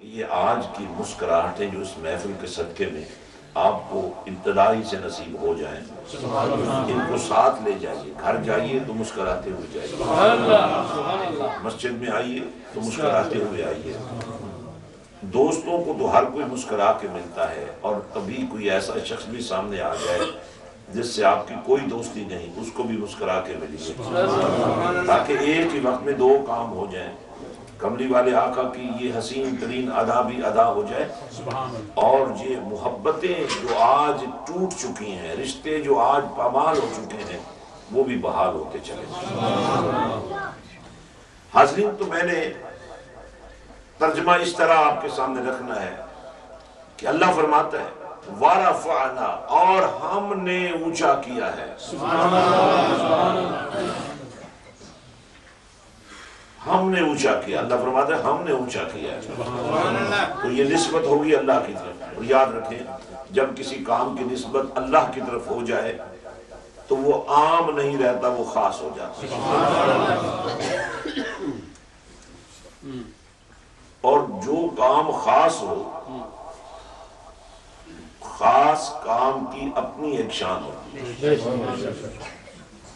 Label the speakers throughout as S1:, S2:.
S1: یہ آج کی مسکراہٹیں جو اس محفل کے صدقے میں آپ کو ابتدائی سے نصیب ہو جائیں ان کو ساتھ لے جائیے۔ گھر جائیے تو مسکراتے ہوئے جائیے۔ مسجد میں آئیے تو مسکراتے ہوئے آئیے۔ دوستوں کو تو ہر کوئی مسکرا کے ملتا ہے اور کبھی کوئی ایسا شخص بھی سامنے آ جائے جس سے آپ کی کوئی دوستی نہیں اس کو بھی مسکرا کے ملیے۔ تاکہ ایک ہی وقت میں دو کام ہو جائیں۔ کملی والے آقا کی یہ حسین ترین ادا بھی ادا ہو جائے۔ اور یہ محبتیں جو آج ٹوٹ چکی ہیں رشتے جو آج پامال ہو چکے ہیں وہ بھی بحال ہوتے چلے حاضرین تو میں نے ترجمہ اس طرح آپ کے سامنے رکھنا ہے کہ اللہ فرماتا ہے وَرَفَعْنَا اور ہم نے اونچا کیا ہے۔ ہم نے اونچا کیا اللہ فرماتا ہے ہم نے اونچا کیا ہے۔ تو یہ نسبت ہوگی اللہ کی طرف۔ اور یاد رکھیں جب کسی کام کی نسبت اللہ کی طرف ہو جائے تو وہ عام نہیں رہتا وہ خاص ہو جاتا۔ اور جو کام خاص ہو خاص کام کی اپنی ایک شان ہو۔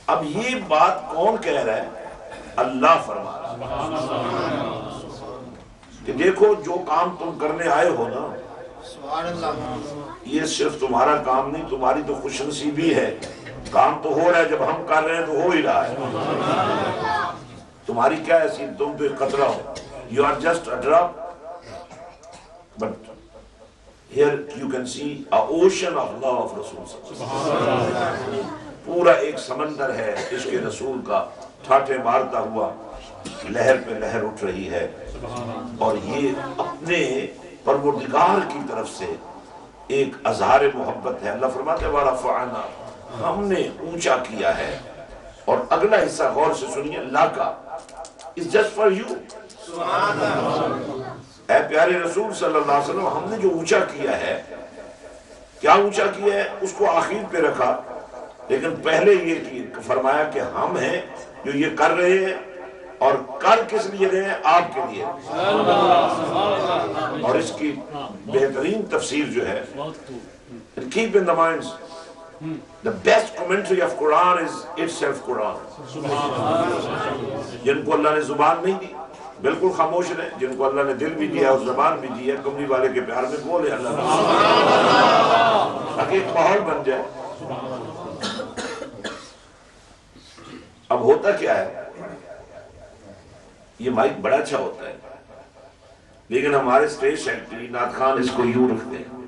S1: اب یہ بات کون کہہ رہا ہے؟ اللہ فرما رہا کہ دیکھو جو کام تم کرنے آئے ہو نا، یہ صرف تمہارا کام نہیں، تمہاری تو خوش نصیبی ہے۔ کام تو ہو رہا ہے، جب ہم کر رہے ہیں تو ہو ہی رہا ہے۔ تمہاری کیا ایسی تم تو ایک قطرہ ہو؟ You are just a drop but here you can see ocean of love of رسول پورا ایک سمندر ہے اس کے رسول کا۔ ٹھاٹے مارتا ہوا لہر پہ لہر اٹھ رہی ہے۔ اور یہ اپنے پروردگار کی طرف سے ایک اظہار محبت ہے۔ اللہ فرماتے وارا فعنا ہم نے اونچا کیا ہے۔ اور اگلا حصہ غور سے سنیے اللہ کا it's just for you. اے پیارے رسول صلی اللہ علیہ وسلم، ہم نے جو اونچا کیا ہے، کیا اونچا کیا ہے؟ اس کو آخر پہ رکھا۔ لیکن پہلے یہ فرمایا کہ ہم ہیں جو یہ کر رہے ہیں اور کر کس لیے رہے ہیں؟ آپ کے لیے۔ اور اس کی بہترین تفسیر جو ہے، keep in the minds the best commentary of Quran is itself Quran. جن کو اللہ نے زبان نہیں دی، بالکل خاموش رہے۔ جن کو اللہ نے دل بھی دیا، اور زبان بھی دی ہے کمری والے کے پیار میں بولے اللہ تاکہ ایک ماحول بن جائے۔ اب ہوتا کیا ہے؟ یہ مائک بڑا اچھا ہوتا ہے۔ لیکن ہمارے اسٹیج سیکٹری نات خان اس کو یوں رکھتے ہیں۔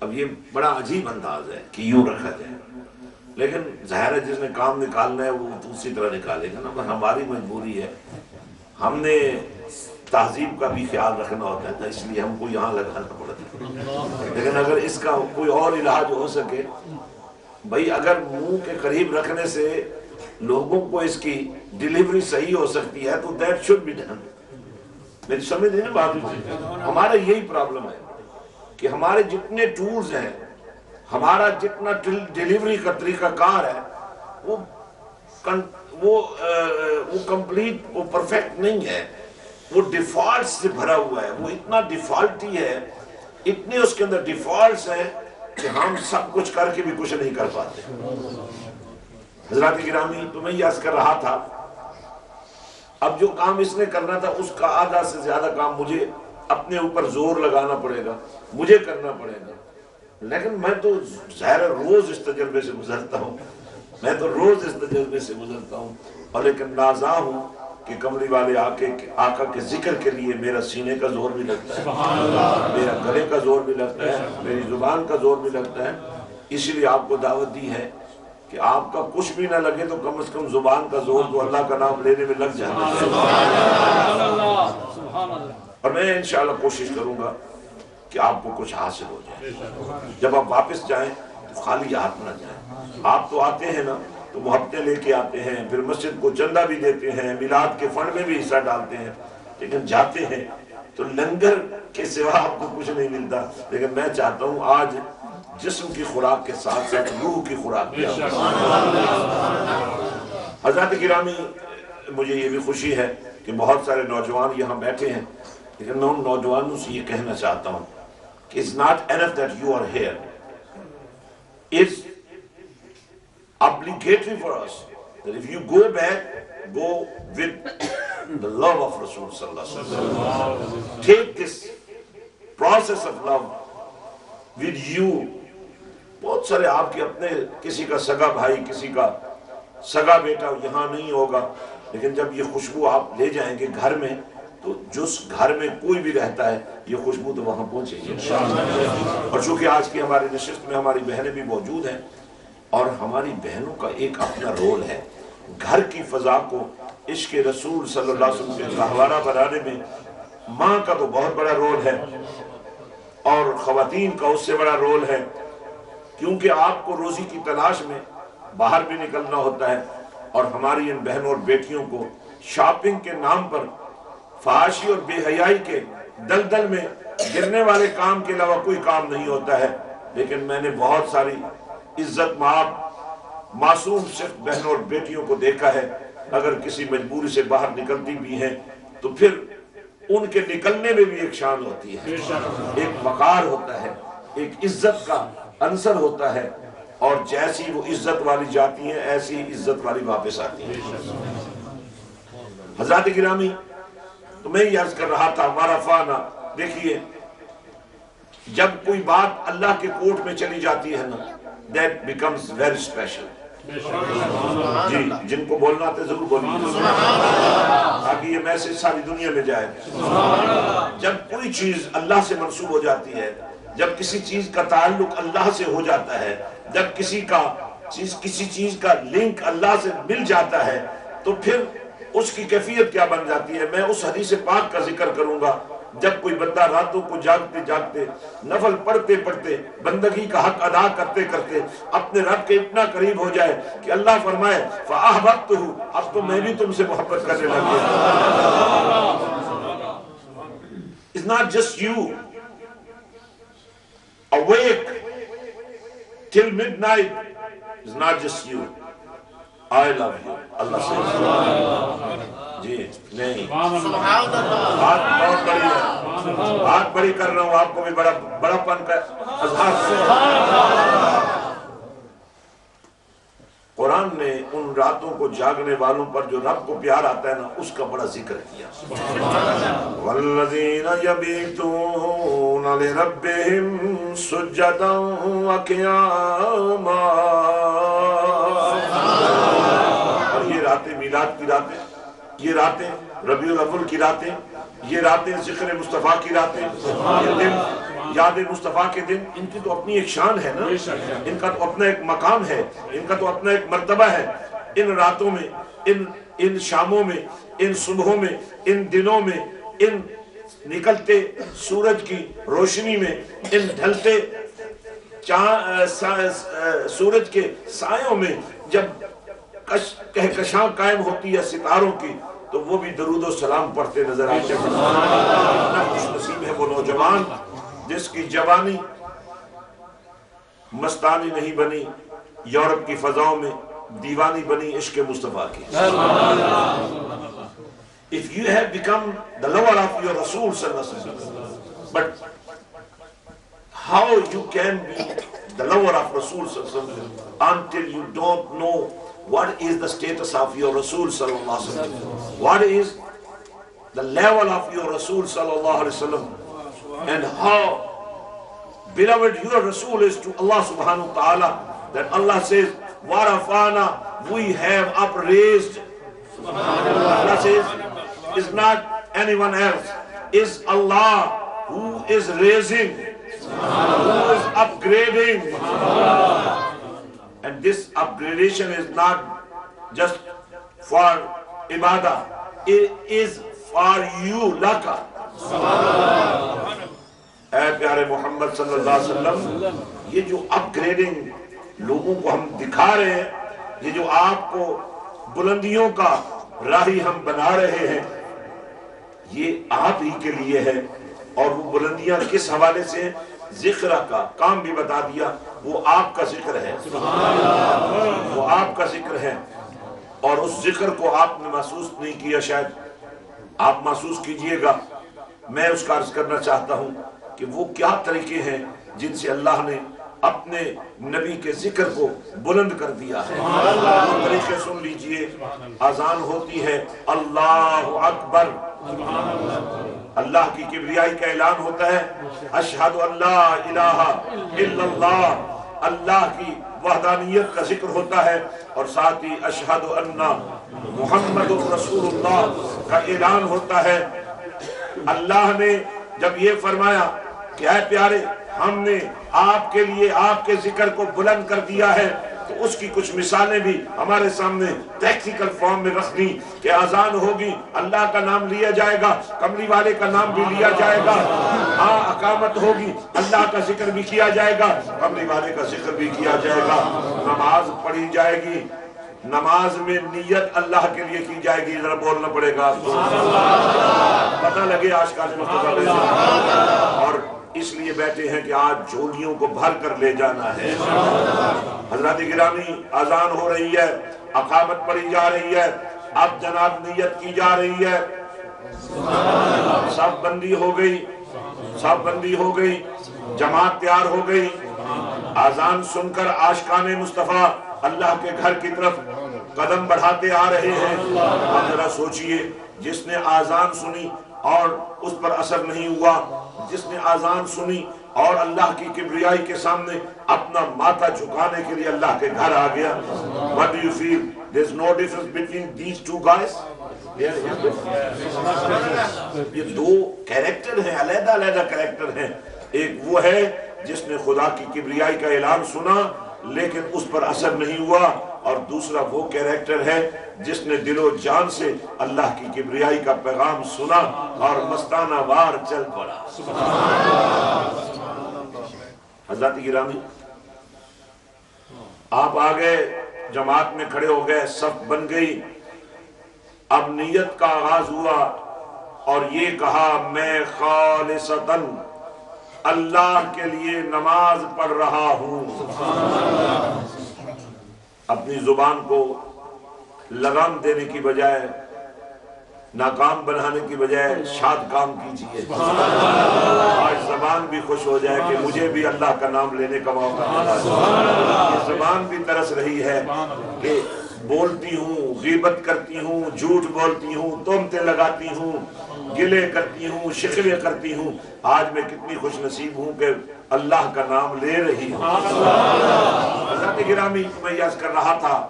S1: اب یہ بڑا عجیب انداز ہے کہ یوں رکھا جائے۔ لیکن ظاہر ہے جس نے کام نکالنا ہے، وہ دوسری طرح نکالے گا نا۔ ہماری مجبوری ہے۔ ہم نے تہذیب کا بھی خیال رکھنا ہوتا ہے اس لیے ہم کو یہاں لگانا پڑتا ہے لیکن اگر اس کا کوئی اور علاج ہو سکے، بھائی اگر منہ کے قریب رکھنے سے لوگوں کو اس کی ڈیلیوری صحیح ہو سکتی ہے تو دیٹ شوڈ بی ڈن میری سمجھ نہیں نا بات؟ ہمارا یہی پرابلم ہے کہ ہمارے جتنے ٹولز ہیں، ہمارا جتنا ڈیلیوری کا طریقہ کار ہے، وہ وہ کمپلیٹ وہ پرفیکٹ نہیں ہے۔ وہ ڈیفالٹ سے بھرا ہوا ہے۔ وہ اتنا ڈیفالٹی ہے، اتنے اس کے اندر ڈیفالٹس ہیں کہ ہم سب کچھ کر کے بھی کچھ نہیں کر پاتے۔ حضرات گرامی تو میں یہ کر رہا تھا اب جو کام اس نے کرنا تھا اس کا آدھا سے زیادہ کام مجھے اپنے اوپر زور لگانا پڑے گا مجھے کرنا پڑے گا۔ لیکن میں تو ظاہر روز اس تجربے سے گزرتا ہوں۔ میں تو روز اس تجربے سے گزرتا ہوں۔ اور لیکن نازا ہوں کہ کمری والے آکے آقا کے ذکر کے لیے میرا سینے کا زور بھی لگتا ہے۔ میرا گلے کا زور بھی لگتا ہے۔ میری زبان کا زور بھی لگتا ہے۔ اسی لیے آپ کو دعوت دی ہے کہ آپ کا کچھ بھی نہ لگے تو کم از کم زبان کا زور تو اللہ کا نام لینے میں لگ جانا اور میں انشاءاللہ کوشش کروں گا کہ آپ کو کچھ حاصل ہو جائے۔ جب آپ واپس جائیں تو خالی ہاتھ نہ جائیں۔ آپ تو آتے ہیں نا تو محبتیں لے کے آتے ہیں پھر مسجد کو چندہ بھی دیتے ہیں میلاد کے فنڈ میں بھی حصہ ڈالتے ہیں۔ لیکن جاتے ہیں تو لنگر کے سوا آپ کو کچھ نہیں ملتا۔ لیکن میں چاہتا ہوں آج جسم کی خوراک کے ساتھ ساتھ روح کی خوراک بھی حضرت گرامی مجھے یہ بھی خوشی ہے کہ بہت سارے نوجوان یہاں بیٹھے ہیں لیکن میں ان نوجوانوں سے یہ کہنا چاہتا ہوں کہ it's not enough that you are here it's obligatory for us that if you go back go with the love of Rasul صلی اللہ علیہ وسلم take this process of love with you بہت سارے آپ کے اپنے کسی کا سگا بھائی، کسی کا سگا بیٹا یہاں نہیں ہوگا۔ لیکن جب یہ خوشبو آپ لے جائیں گے گھر میں، تو جس گھر میں کوئی بھی رہتا ہے، یہ خوشبو تو وہاں پہنچے گی۔ اور چونکہ آج کی ہماری نشست میں ہماری بہنیں بھی موجود ہیں، اور ہماری بہنوں کا ایک اپنا رول ہے۔ گھر کی فضا کو عشق رسول صلی اللہ علیہ وسلم کے گہوارہ بنانے میں ماں کا تو بہت بڑا رول ہے، اور خواتین کا اس سے بڑا رول ہے۔ کیونکہ آپ کو روزی کی تلاش میں باہر بھی نکلنا ہوتا ہے اور ہماری ان بہنوں اور بیٹیوں کو شاپنگ کے نام پر فحاشی اور بے حیائی کے دلدل میں گرنے والے کام کے علاوہ کوئی کام نہیں ہوتا ہے۔ لیکن میں نے بہت ساری عزت مآب معصوم صرف بہنوں اور بیٹیوں کو دیکھا ہے۔ اگر کسی مجبوری سے باہر نکلتی بھی ہیں تو پھر ان کے نکلنے میں بھی ایک شان ہوتی ہے۔ ایک وقار ہوتا ہے۔ ایک عزت کا عنصر ہوتا ہے اور جیسی وہ عزت والی جاتی ہیں، ایسی عزت والی واپس آتی ہیں۔ حضرات گرامی تو میں یہ عرض کر رہا تھا ہمارا فانا دیکھیے، جب کوئی بات اللہ کے کوٹ میں چلی جاتی ہے نا، that becomes very special جی جن کو بولنا آتے ضرور بولیے تاکہ یہ میسج ساری دنیا میں جائے۔ جب کوئی چیز اللہ سے منسوب ہو جاتی ہے جب کسی چیز کا تعلق اللہ سے ہو جاتا ہے، جب کسی کا چیز، کسی چیز کا لنک اللہ سے مل جاتا ہے، تو پھر اس کی کیفیت کیا بن جاتی ہے؟ میں اس حدیث پاک کا ذکر کروں گا۔ جب کوئی بندہ راتوں کو جاگتے جاگتے، نفل پڑھتے پڑھتے، بندگی کا حق ادا کرتے کرتے اپنے رب کے اتنا قریب ہو جائے کہ اللہ فرمائے، فَأَحْبَبْتُهُ۔ اب تو میں بھی تم سے محبت کرنے لگے It's not just you. Awake till midnight is not just you. I love you. Allah says. جی نہیں بات بہت بڑی ہے بات بڑی کر رہا ہوں آپ کو بھی بڑا بڑا پن کا اظہار سے قرآن نے ان راتوں کو جاگنے والوں پر جو رب کو پیار آتا ہے نا، اس کا بڑا ذکر کیا۔ وَالَّذِينَ يَبِيتُونَ لِرَبِّهِمْ سُجَّدًا وَقِيَامًا۔ اور یہ راتیں میلاد کی راتیں، یہ راتیں ربیع الاول کی راتیں، یہ راتیں ذکر مصطفیٰ کی راتیں، یہ دن یاد مصطفیٰ کے دن ان کی تو اپنی ایک شان ہے نا؟ ان کا تو اپنا ایک مقام ہے ان کا تو اپنا ایک مرتبہ ہے۔ ان راتوں میں ان ان شاموں میں ان صبحوں میں ان دنوں میں ان نکلتے سورج کی روشنی میں ان ڈھلتے سورج کے سایوں میں جب کہکشاں قائم ہوتی ہے ستاروں کی تو وہ بھی درود و سلام پڑھتے نظر آتے ہیں۔ نصیب ہے وہ نوجوان۔ جس کی جوانی مستانی نہیں بنی، یورپ کی فضاؤں میں دیوانی بنی عشق مصطفیٰ came the lover of your but how you can be until you don't know what is the status of your رسول صلی اللہ علیہ وسلم what is the level of your رسول صلی اللہ علیہ وسلم and how beloved your Rasul is to Allah subhanahu wa ta'ala that Allah says warafana we have upraised. Allah says is not anyone else. Is Allah who is raising who is upgrading. And this upgradation is not just for ibadah. It is for you laka اے پیارے محمد صلی اللہ علیہ وسلم، یہ جو اپ grading لوگوں کو ہم دکھا رہے ہیں، یہ جو آپ کو بلندیوں کا راہی ہم بنا رہے ہیں، یہ آپ ہی کے لیے ہے۔ اور وہ بلندیاں کس حوالے سے ذکر کا کام بھی بتا دیا، وہ آپ کا ذکر ہے۔ وہ آپ کا ذکر ہے۔ اور اس ذکر کو آپ نے محسوس نہیں کیا شاید۔ آپ محسوس کیجیے گا۔ میں اس کا عرض کرنا چاہتا ہوں۔ کہ وہ کیا طریقے ہیں جن سے اللہ نے اپنے نبی کے ذکر کو بلند کر دیا ہے۔ وہ طریقے سن لیجیے۔ آزان ہوتی ہے۔ اللہ اکبر۔ اللہ۔ کی کبریائی کا اعلان ہوتا ہے۔ اشہد اللہ الہ الا اللہ۔ اللہ کی وحدانیت کا ذکر ہوتا ہے۔ اور ساتھ ہی اشہد اللہ محمد رسول اللہ کا اعلان ہوتا ہے۔ اللہ نے جب یہ فرمایا کہ اے پیارے ہم نے آپ کے لیے آپ کے ذکر کو بلند کر دیا ہے تو اس کی کچھ مثالیں بھی ہمارے سامنے ٹیکسیکل فارم میں رکھنی کہ آزان ہوگی اللہ کا نام لیا جائے گا کملی والے کا نام بھی لیا جائے گا ہاں اقامت ہوگی اللہ کا ذکر بھی کیا جائے گا کملی والے کا ذکر بھی کیا جائے گا نماز پڑھی جائے گی نماز میں نیت اللہ کے لیے کی جائے گی ذرا بولنا پڑے گا پتہ لگے آج کا اور اس لیے بیٹھے ہیں کہ آج جولیوں کو بھر کر لے جانا ہے۔ حضرت گرامی آزان ہو رہی ہے، اقامت پڑی جا رہی ہے، اب جناب نیت کی جا رہی ہے۔ سب بندی ہو گئی، سب بندی ہو گئی، جماعت تیار ہو گئی۔ آزان سن کر آشکان مصطفیٰ اللہ کے گھر کی طرف قدم بڑھاتے آ رہے ہیں۔ اب ذرا سوچئے، جس نے آزان سنی اور اس پر اثر نہیں ہوا جس نے آزان سنی اور اللہ کی کبریائی کے سامنے اپنا ماتا جھکانے کے لیے اللہ کے گھر آ گیا What do you feel? There's no difference between these two guys? یہ دو کریکٹر ہیں، علیحدہ علیحدہ کریکٹر ہیں ایک وہ ہے جس نے خدا کی کبریائی کا اعلان سنا لیکن اس پر اثر نہیں ہوا اور دوسرا وہ کریکٹر ہے جس نے دل و جان سے اللہ کی کبریائی کا پیغام سنا اور مستانہ وار چل پڑا۔ حضرت گرامی، آپ آگئے جماعت میں کھڑے ہو گئے سب بن گئی۔ اب نیت کا آغاز ہوا اور یہ کہا، میں خالصتاً اللہ کے لیے نماز پڑھ رہا ہوں۔ اپنی زبان کو لگام دینے کی بجائے، ناکام بنانے کی بجائے شاد کام کیجیے آج زبان بھی خوش ہو جائے کہ مجھے بھی اللہ کا نام لینے کا موقع زبان بھی ترس رہی ہے کہ بولتی ہوں، غیبت کرتی ہوں، جھوٹ بولتی ہوں تومتے لگاتی ہوں۔ گلے کرتی ہوں شکلے کرتی ہوں۔ آج میں کتنی خوش نصیب ہوں کہ اللہ کا نام لے رہی ہوں۔ حضرت گرامی میں یس کر رہا تھا،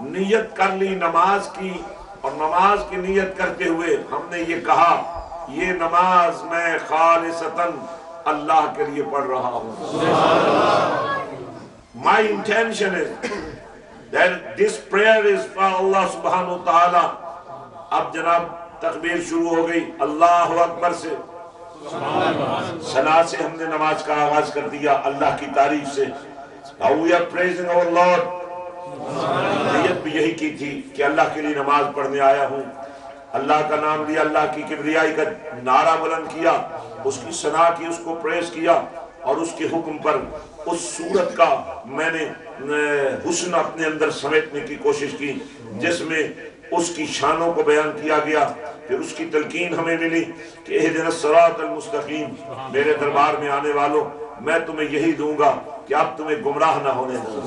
S1: نیت کر لی نماز کی اور نماز کی نیت کرتے ہوئے ہم نے یہ کہا، یہ نماز میں خالصتاً اللہ کے لیے پڑھ رہا ہوں۔ My intention is that this prayer is for Allah subhanahu wa ta'ala اب جناب تکبیر شروع ہو گئی۔ اللہ اکبر سے۔ سنا سے ہم نے نماز کا آغاز کر دیا۔ اللہ کی تعریف سے۔ نیت بھی یہی کی تھی کہ اللہ کے لیے نماز پڑھنے آیا ہوں۔ اللہ کا نام لیا، اللہ کی کبریائی کا نعرہ بلند کیا، اس کی سنا کی، اس کو پریس کیا اور اس کے حکم پر، اس صورت کا میں نے حسن اپنے اندر سمیٹنے کی کوشش کی، جس میں اس کی شانوں کو بیان کیا گیا پھر اس کی تلقین ہمیں ملی کہ اہدنا الصراط المستقیم، میرے دربار میں آنے والوں، میں تمہیں یہی دوں گا کہ اب تمہیں گمراہ نہ ہونے دوں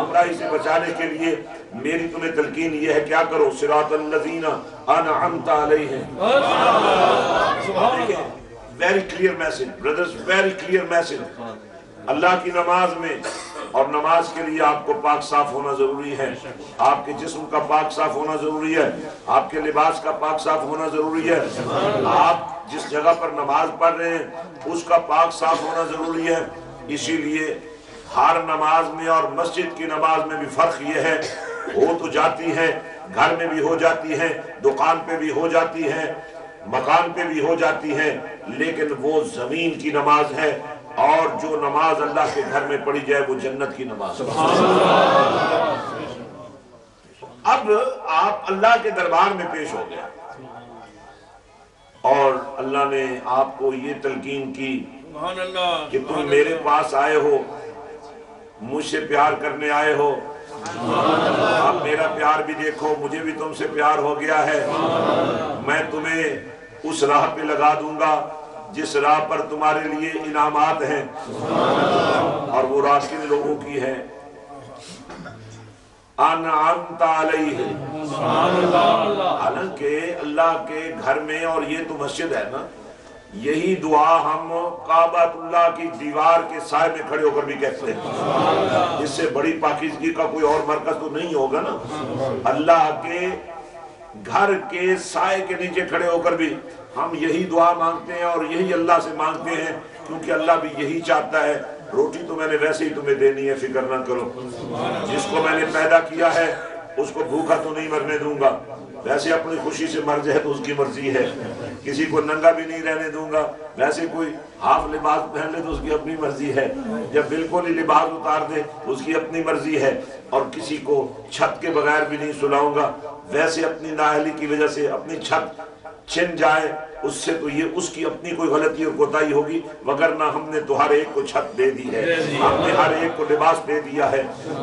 S1: گمراہی سے بچانے کے لیے میری تمہیں تلقین یہ ہے، کیا کرو؟ صراط اللذین انعمت علیہم۔ Very clear message brothers very clear message اللہ کی نماز میں اور نماز کے لیے آپ کو پاک صاف ہونا ضروری ہے۔ آپ کے جسم کا پاک صاف ہونا ضروری ہے۔ آپ کے لباس کا پاک صاف ہونا ضروری ہے۔ آپ جس جگہ پر نماز پڑھ رہے ہیں، اس کا پاک صاف ہونا ضروری ہے۔ اسی لیے ہر نماز میں اور مسجد کی نماز میں بھی فرق یہ ہے۔ ہو تو جاتی ہے، گھر میں بھی ہو جاتی ہے، دکان پہ بھی ہو جاتی ہے، مکان پہ بھی ہو جاتی ہے، لیکن وہ زمین کی نماز ہے۔ اور جو نماز اللہ کے گھر میں پڑھی جائے وہ جنت کی نماز اب آپ اللہ کے دربار میں پیش ہو گیا اور اللہ نے آپ کو یہ تلقین کی کہ تم میرے پاس آئے ہو، مجھ سے پیار کرنے آئے ہو۔ آپ میرا پیار بھی دیکھو، مجھے بھی تم سے پیار ہو گیا ہے۔ میں تمہیں اس راہ پہ لگا دوں گا۔ جس راہ پر تمہارے لیے انعامات ہیں۔ اور وہ راہ کن لوگوں کی ہے؟ انعمت علیہ۔ حالانکہ اللہ کے گھر میں اور یہ تو مسجد ہے نا، یہی دعا ہم کعبۃ اللہ کی دیوار کے سائے میں کھڑے ہو کر بھی کہتے ہیں۔ اس سے بڑی پاکیزگی کا کوئی اور مرکز تو نہیں ہوگا نا۔ اللہ کے گھر کے سائے کے نیچے کھڑے ہو کر بھی ہم یہی دعا مانگتے ہیں اور یہی اللہ سے مانگتے ہیں، کیونکہ اللہ بھی یہی چاہتا ہے۔ روٹی تو میں نے ویسے ہی تمہیں دینی ہے، فکر نہ کرو۔ جس کو میں نے پیدا کیا ہے، اس کو بھوکا تو نہیں مرنے دوں گا۔ ویسے اپنی خوشی سے مر جائے تو اس کی مرضی ہے۔ کسی کو ننگا بھی نہیں رہنے دوں گا۔ ویسے کوئی ہاف لباس پہن لے تو اس کی اپنی مرضی ہے۔ جب بالکل ہی لباس اتار دے اس کی اپنی مرضی ہے۔ اور کسی کو چھت کے بغیر بھی نہیں سلاؤں گا۔ ویسے اپنی نااہلی کی وجہ سے اپنی چھت چھن جائے۔ اس سے تو یہ اس کی اپنی کوئی غلطی اور کوتاہی ہوگی وگرنہ ہم نے تو ہر ایک کو چھت دے دی ہے۔ ہم نے ہر ایک کو لباس دے دیا ہے۔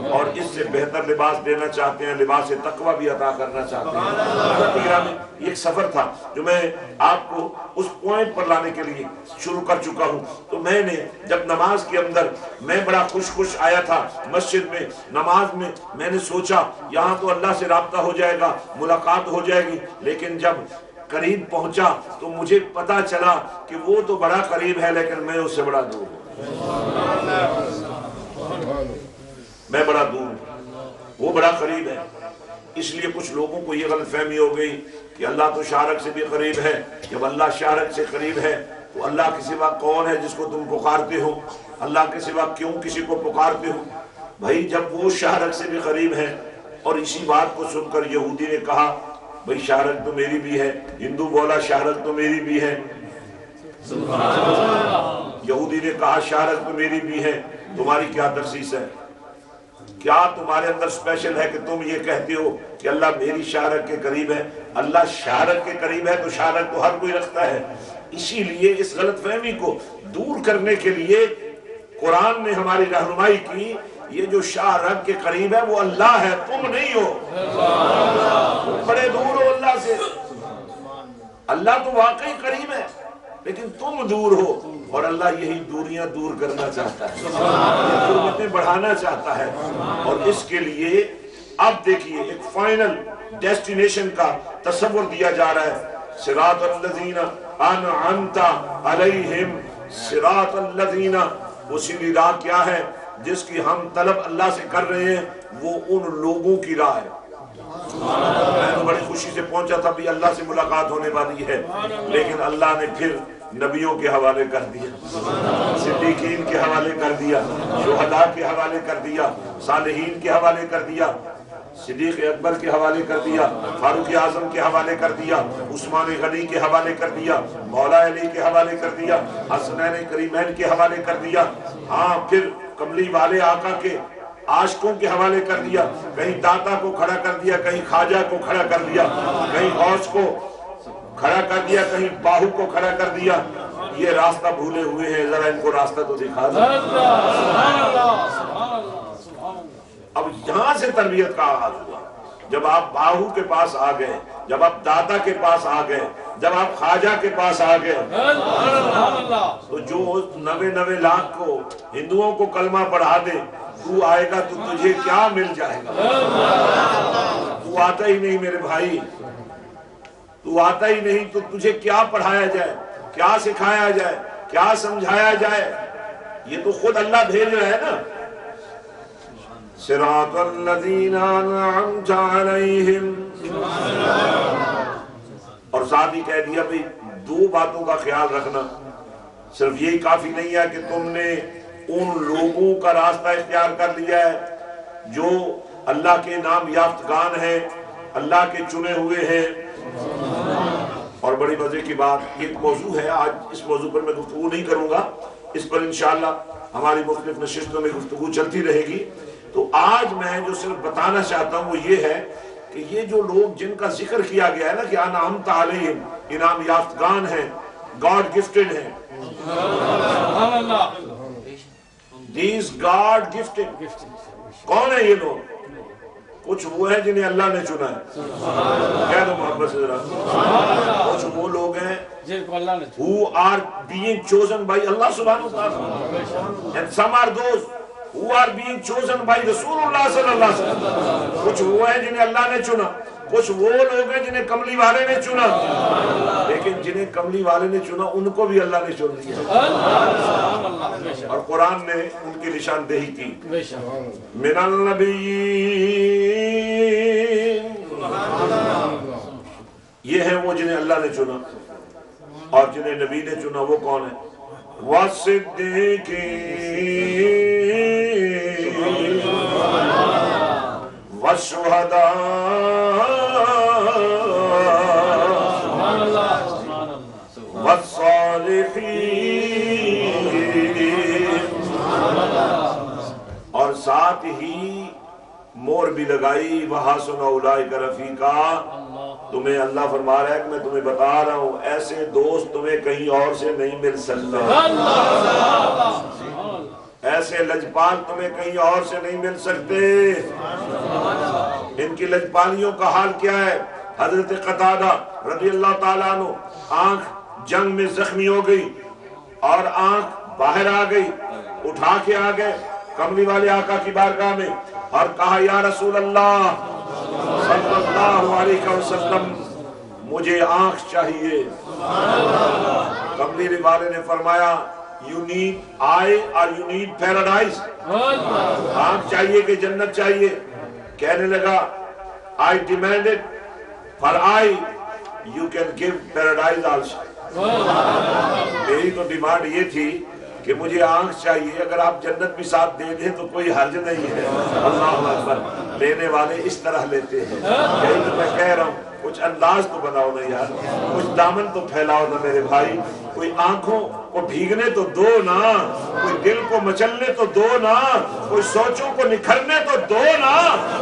S1: اور اس سے بہتر لباس دینا چاہتے ہیں لباس تقوی بھی عطا کرنا چاہتے ہیں۔ یہ ایک سفر تھا جو میں آپ کو اس پوائنٹ پر لانے کے لیے شروع کر چکا ہوں۔ تو میں نے جب نماز کے اندر میں بڑا خوش خوش آیا تھا مسجد میں نماز میں میں نے سوچا یہاں تو اللہ سے رابطہ ہو جائے گا ملاقات ہو جائے گی۔ لیکن جب قریب پہنچا تو مجھے پتا چلا کہ وہ تو بڑا قریب ہے، لیکن میں اس سے بڑا دور ہوں۔ میں بڑا دور وہ بڑا قریب ہے۔ اس لیے کچھ لوگوں کو یہ غلط فہمی ہو گئی کہ اللہ تو شارک سے بھی قریب ہے۔ جب اللہ شارک سے قریب ہے، تو اللہ کے سوا کون ہے جس کو تم پکارتے ہو؟ اللہ کے سوا کیوں کسی کو پکارتے ہو؟ بھائی، جب وہ شارک سے بھی قریب ہے، اور اسی بات کو سن کر یہودی نے کہا بھئی شہرت تو میری بھی ہے ہندو بولا شہرت تو میری بھی ہے۔ یہودی نے کہا شہرت تو میری بھی ہے تمہاری کیا ترسیس ہے؟ کیا تمہارے اندر سپیشل ہے کہ تم یہ کہتے ہو کہ اللہ میری شہرت کے قریب ہے؟ اللہ شہرت کے قریب ہے تو شہرت تو ہر کوئی رکھتا ہے۔ اسی لیے اس غلط فہمی کو دور کرنے کے لیے قرآن نے ہماری رہنمائی کی۔ یہ جو شاہ رب کے قریب ہے وہ اللہ ہے، تم نہیں ہو۔ بڑے دور ہو اللہ سے۔ اللہ تو واقعی قریب ہے، لیکن تم دور ہو۔ اور اللہ یہی دوریاں دور کرنا چاہتا ہے۔ یعنی قربتیں بڑھانا چاہتا ہے۔ اور اس کے لیے اب دیکھیے، ایک فائنل ڈیسٹینیشن کا تصور دیا جا رہا ہے۔ سراط الذین انعمت علیہم۔ سراط الذین، اسی راہ کیا ہے؟ جس کی ہم طلب اللہ سے کر رہے ہیں، وہ ان لوگوں کی راہ ہے۔ میں تو بڑی خوشی سے پہنچا تھا بھی اللہ سے ملاقات ہونے والی ہے۔ لیکن اللہ نے پھر نبیوں کے حوالے کر دیا، صدیقین کے حوالے کر دیا، شہداء کے حوالے کر دیا، صالحین کے حوالے کر دیا، صدیق اکبر کے حوالے کر دیا، فاروق اعظم کے حوالے کر دیا، عثمان غنی کے حوالے کر دیا، مولا علی کے حوالے کر دیا، حسنین کریمین کے حوالے کر دیا۔ ہاں پھر کملی والے آقا کے عاشقوں کے حوالے کر دیا کہیں داتا کو کھڑا کر دیا کہیں خواجہ کو کھڑا کر دیا کہیں غوث کو کھڑا کر دیا کہیں باہو کو کھڑا کر دیا۔ یہ راستہ بھولے ہوئے ہیں ذرا ان کو راستہ تو دکھا دیں۔ اب یہاں سے تربیت کا آغاز ہوا۔ جب آپ باہو کے پاس آ گئے، جب آپ داتا کے پاس آ گئے، جب آپ خواجہ کے پاس آ گئے، تو جو نوے نوے لاکھ کو ہندوؤں کو کلمہ پڑھا دے، تو آئے گا تو تجھے کیا مل جائے گا؟ تو آتا ہی نہیں میرے بھائی، تو آتا ہی نہیں تو تجھے کیا پڑھایا جائے؟ کیا سکھایا جائے؟ کیا سمجھایا جائے؟ یہ تو خود اللہ بھیج رہا ہے نا۔ صراط الذین انعمت علیہم اور ساتھ ہی کہہ دیا بھئی دو باتوں کا خیال رکھنا۔ صرف یہی کافی نہیں ہے کہ تم نے ان لوگوں کا راستہ اختیار کر لیا ہے جو اللہ کے نام یافتگان ہیں، اللہ کے چنے ہوئے ہیں۔ اور بڑی مزے کی بات، یہ موضوع ہے، آج اس موضوع پر میں گفتگو نہیں کروں گا۔ اس پر انشاءاللہ ہماری مختلف نشستوں میں گفتگو چلتی رہے گی۔ تو آج میں جو صرف بتانا چاہتا ہوں وہ یہ ہے کہ یہ جو لوگ جن کا ذکر کیا گیا ہے نا کہ انعام تعلیم انعام یافتگان ہیں، گاڈ گفٹڈ ہیں۔ دیز گاڈ گفٹڈ کون ہے یہ لوگ؟ کچھ وہ ہیں جنہیں اللہ نے چنا ہے۔ کہہ دو محبت سے ذرا۔ کچھ وہ لوگ ہیں
S2: جن کو اللہ نے چھوڑا
S1: who are being chosen by Allah subhanahu wa ta'ala and some are those who are being chosen by Rasulullah sallallahu alaihi wasallam? کچھ وہ ہیں جنہیں اللہ نے چنا. کچھ وہ لوگ ہیں جنہیں کملی والے نے چنا. لیکن جنہیں کملی والے نے چنا، ان کو بھی اللہ نے چن لیا. اور قرآن نے ان کی نشاندہی کی. من النبیین یہ ہیں وہ جنہیں اللہ نے چنا اور جنہیں نبی نے چنا، وہ کون ہے والصدیقین والشہداء
S2: سبحان
S1: اور ساتھ ہی مور بھی لگائی وہاں سنا اولائی کا رفیقہ تمہیں اللہ فرما رہا ہے کہ میں تمہیں بتا رہا ہوں، ایسے دوست تمہیں کہیں اور سے نہیں مل سکتا۔ ایسے لجپال تمہیں کہیں اور سے نہیں مل سکتے۔ ان کی لجپالیوں کا حال کیا ہے؟ حضرت قطادہ رضی اللہ تعالیٰ عنہ آنکھ جنگ میں زخمی ہو گئی اور آنکھ باہر آ گئی، اٹھا کے آ گئے کملی والے آقا کی بارگاہ میں اور کہا، یا رسول اللہ اللہ علیہ وسلم۔ مجھے آنکھ چاہیے۔ کملی والے نے فرمایا یو نیڈ آئی اور یو نیڈ پیراڈائز آنکھ چاہیے کہ جنت چاہیے۔ کہنے لگا I demand for I you can give paradise also میری تو ڈیمانڈ یہ تھی کہ مجھے آنکھ چاہیے، اگر آپ جنت بھی ساتھ دے دیں تو کوئی حرج نہیں ہے۔ اللہ اکبر، لینے والے اس طرح لیتے ہیں۔ یہی تو میں کہہ رہا ہوں، کچھ انداز تو بناؤ نا یار، کچھ دامن تو پھیلاؤ نا میرے بھائی۔ کوئی آنکھوں کو بھیگنے تو دو نا، کوئی دل کو مچلنے تو دو نا، کوئی سوچوں کو نکھرنے تو دو نا،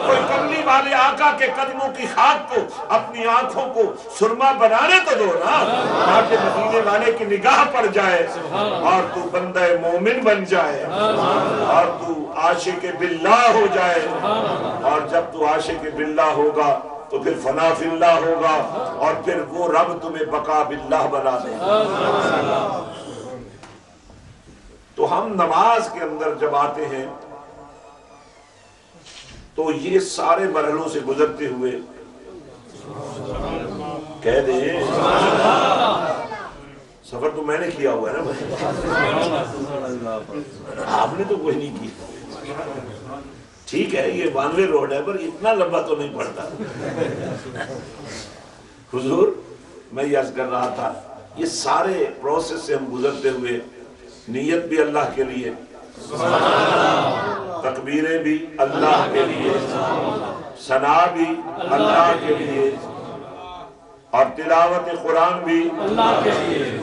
S1: کوئی کملی والے آقا کے قدموں کی خاک کو، اپنی آنکھوں کو سرما بنانے تو دو نا۔ تاکہ مدینے والے کی نگاہ پڑ جائے اور تو بندہ مومن بن جائے اور تو عاشق باللہ ہو جائے۔ اور جب تو عاشق باللہ ہوگا تو پھر فنا فی اللہ ہوگا اور پھر وہ رب تمہیں بقا باللہ بنا دے۔ تو ہم نماز کے اندر جب آتے ہیں، تو یہ سارے مرحلوں سے گزرتے ہوئے کہہ دیں، سفر تو میں نے کیا ہوا ہے نا آپ نے تو کوئی نہیں کی۔ ٹھیک ہے، یہ وانوے روڈ ہے، پر اتنا لمبا تو نہیں پڑتا۔ حضور، میں یہ عرض کر رہا تھا، یہ سارے پروسیس سے ہم گزرتے ہوئے نیت بھی اللہ کے لیے۔ تکبیریں بھی اللہ کے لیے۔ سنا بھی اللہ کے لیے۔ اور تلاوت قرآن بھی
S2: اللہ کے لیے۔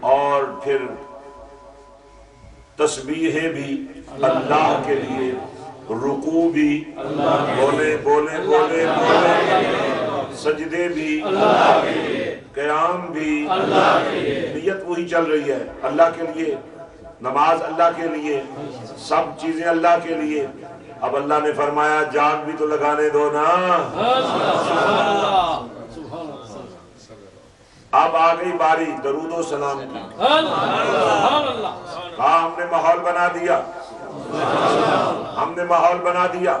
S1: اور پھر تسبیحیں بھی اللہ کے لیے۔ رکوع بھی بولے بولے بولے بولے۔ سجدے بھی قیام بھی نیت وہی چل رہی ہے اللہ کے لیے۔ نماز اللہ کے لیے، سب چیزیں اللہ کے لیے۔ اب اللہ نے فرمایا، جان بھی تو لگانے دو نا۔ اب آ گئی باری درود و سلام کی۔ ہاں، ہم نے ماحول بنا دیا۔ ہم نے ماحول بنا دیا۔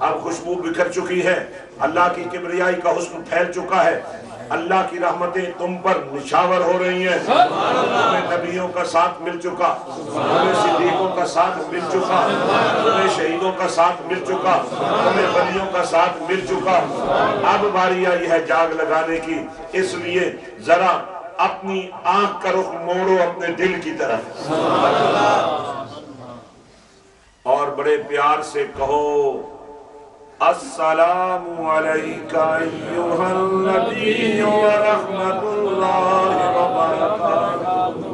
S1: اب خوشبو بکھر چکی ہے۔ اللہ کی کبریائی کا حسن پھیل چکا ہے۔ اللہ کی رحمتیں تم پر نشاور ہو رہی ہیں۔ تمہیں نبیوں کا ساتھ مل چکا۔ تمہیں صدیقوں کا ساتھ مل چکا۔ تمہیں شہیدوں کا ساتھ مل چکا۔ تمہیں بلیوں کا ساتھ مل چکا۔ اب باری آئی ہے جاگ لگانے کی۔ اس لیے ذرا اپنی آنکھ کا رخ موڑو اپنے دل کی طرف۔ اور بڑے پیار سے کہو۔ السلام علیکہ ایوہ النبی ورحمت اللہ وبرکاتہ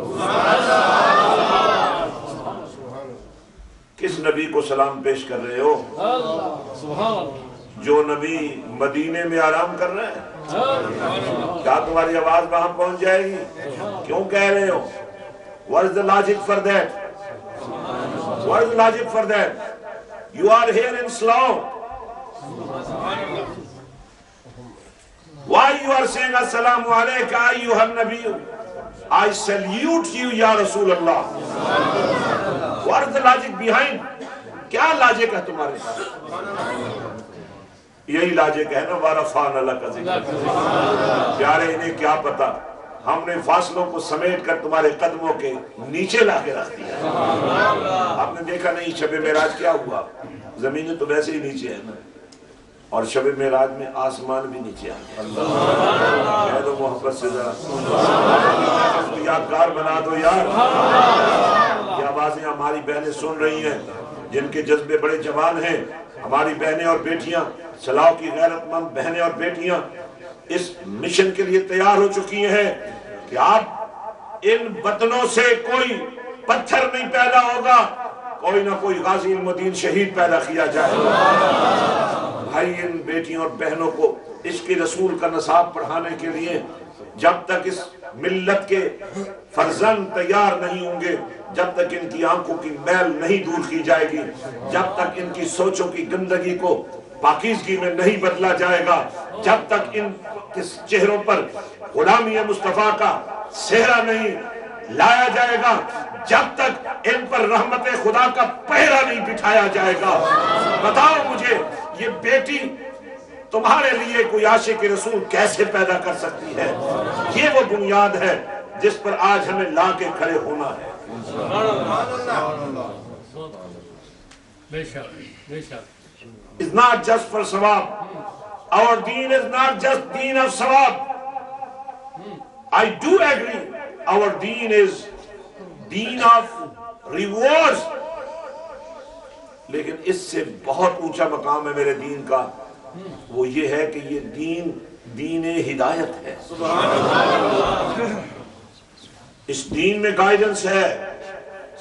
S1: کس نبی کو سلام پیش کر رہے ہو جو نبی مدینے میں آرام کر رہے ہیں کیا تمہاری آواز وہاں پہنچ جائے گی کیوں کہہ رہے ہو What is the logic for that? What is the logic for that? You are here in Slough. Why you are saying Assalamu alayka ayyuhan nabiyyu? I salute you یا رسول اللہ What is the logic behind? کیا logic ہے تمہارے پاس یہی logic ہے نا وارفان اللہ کا ذکر پیارے انہیں کیا پتا ہم نے فاصلوں کو سمیٹ کر تمہارے قدموں کے نیچے لا کے رکھ دیا آپ نے دیکھا نہیں شب میراج کیا ہوا زمینیں تو ویسے ہی نیچے ہے نا اور شب میراج میں آسمان بھی نیچے آ گیا۔ کہہ دو محبت سے ذرا یادگار بنا دو یار۔ یہ آوازیں ہماری بہنیں سن رہی ہیں، جن کے جذبے بڑے جوان ہیں۔ ہماری بہنیں اور بیٹیاں سلاؤ کی غیرت مند بہنیں اور بیٹیاں اس مشن کے لیے تیار ہو چکی ہیں کہ آپ ان بطنوں سے کوئی پتھر نہیں پیدا ہوگا، کوئی نہ کوئی غازی المدین شہید پیدا کیا جائے۔ بھائی ان بیٹیوں اور بہنوں کو اس کے رسول کا نصاب پڑھانے کے لیے جب تک اس ملت کے فرزن تیار نہیں ہوں گے، جب تک ان کی آنکھوں کی میل نہیں دور کی جائے گی، جب تک ان کی سوچوں کی گندگی کو پاکیزگی میں نہیں بدلا جائے گا، جب تک ان کے چہروں پر غلامی مصطفیٰ کا سہرا نہیں لایا جائے گا جب تک ان پر رحمت خدا کا پہرا نہیں بٹھایا جائے گا۔ بتاؤ مجھے، یہ بیٹی تمہارے لیے کوئی عاشق رسول کیسے پیدا کر سکتی ہے؟ یہ وہ بنیاد ہے جس پر آج ہمیں لا کے کھڑے ہونا ہے۔
S2: بے
S1: It's not just for sawab. Our deen is not just deen of Our deen is deen of rewards. لیکن اس سے بہت اونچا مقام ہے میرے دین کا وہ یہ ہے کہ یہ دین دین ہدایت ہے اس دین میں گائیڈنس ہے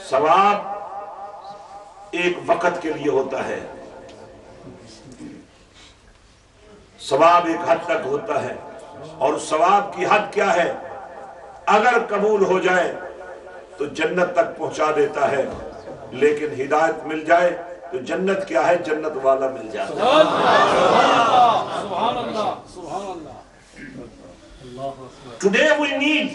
S1: ثواب ایک وقت کے لیے ہوتا ہے ثواب ایک حد تک ہوتا ہے اور ثواب کی حد کیا ہے اگر قبول ہو جائے تو جنت تک پہنچا دیتا ہے لیکن ہدایت مل جائے تو جنت کیا ہے؟ جنت والا مل جاتا ہے۔
S2: سبحان اللہ سبحان اللہ
S1: Today we need